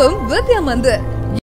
உணவும் வித்தியம் வந்து